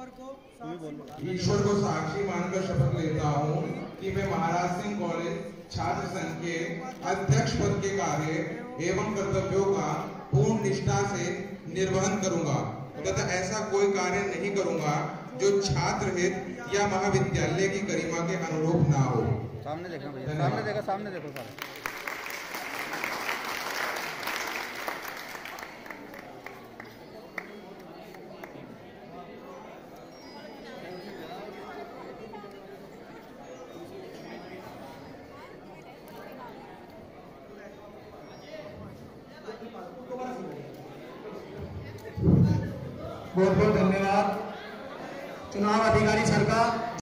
ईश्वर को साक्षी ईश्वर को साक्षी मानकर शपथ लेता हूँ कि मैं महाराज सिंह कॉलेज छात्र संघ के अध्यक्ष पद के कार्य एवं कर्तव्यों का पूर्ण निष्ठा से निर्वहन करूँगा। तथा ऐसा कोई कार्य नहीं करूँगा जो छात्र हित या महाविद्यालय की गरिमा के अनुरूप ना हो। सामने देखना भैया। सामने देखो सामने देखो सारा। बहुत बहुत धन्यवाद। चुनाव अधिकारी सरकार